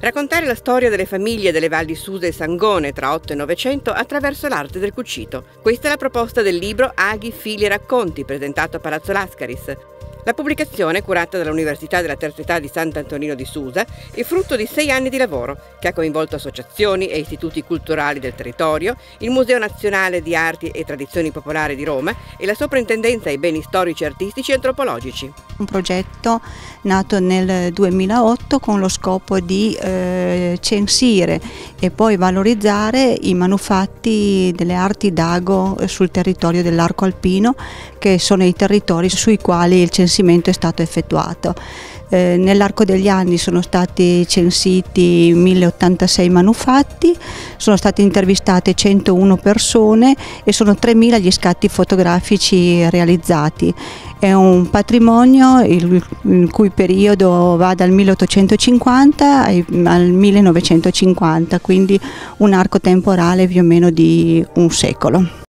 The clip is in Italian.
Raccontare la storia delle famiglie delle valli Susa e Sangone tra 8 e 900 attraverso l'arte del cucito. Questa è la proposta del libro Aghi, Fili e Racconti, presentato a Palazzo Lascaris. La pubblicazione, curata dall'Università della Terza Età di Sant'Antonino di Susa, è frutto di sei anni di lavoro, che ha coinvolto associazioni e istituti culturali del territorio, il Museo Nazionale di Arti e Tradizioni Popolari di Roma e la Soprintendenza ai Beni Storici, Artistici e Antropologici. Un progetto nato nel 2008 con lo scopo di eh, censire e poi valorizzare i manufatti delle arti d'ago sul territorio dell'arco alpino, che sono i territori sui quali il censimento censimento è stato effettuato. Eh, nell'arco degli anni sono stati censiti 1086 manufatti, sono state intervistate 101 persone e sono 3000 gli scatti fotografici realizzati. È un patrimonio il, il cui periodo va dal 1850 al 1950, quindi un arco temporale più o meno di un secolo.